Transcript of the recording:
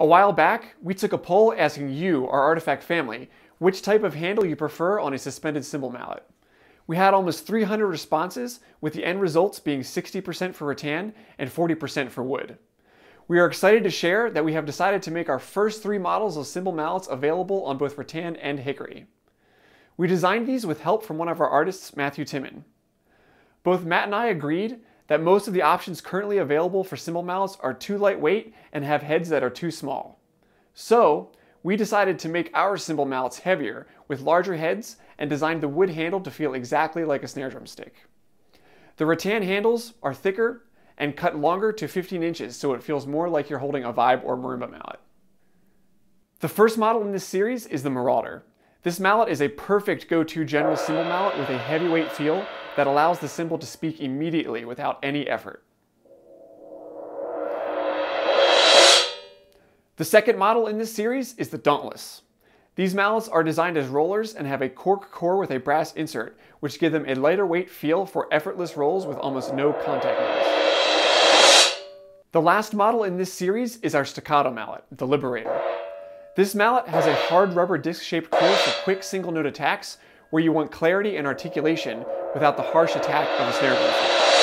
A while back, we took a poll asking you, our artifact family, which type of handle you prefer on a suspended cymbal mallet. We had almost 300 responses, with the end results being 60% for rattan and 40% for wood. We are excited to share that we have decided to make our first three models of cymbal mallets available on both rattan and hickory. We designed these with help from one of our artists, Matthew Timon. Both Matt and I agreed that most of the options currently available for cymbal mallets are too lightweight and have heads that are too small. So, we decided to make our cymbal mallets heavier with larger heads and designed the wood handle to feel exactly like a snare drum stick. The rattan handles are thicker and cut longer to 15 inches so it feels more like you're holding a vibe or marimba mallet. The first model in this series is the Marauder. This mallet is a perfect go-to general cymbal mallet with a heavyweight feel that allows the cymbal to speak immediately without any effort. The second model in this series is the Dauntless. These mallets are designed as rollers and have a cork core with a brass insert, which give them a lighter weight feel for effortless rolls with almost no contact noise. The last model in this series is our staccato mallet, the Liberator. This mallet has a hard rubber disc-shaped core for quick single note attacks where you want clarity and articulation without the harsh attack of a snare drum.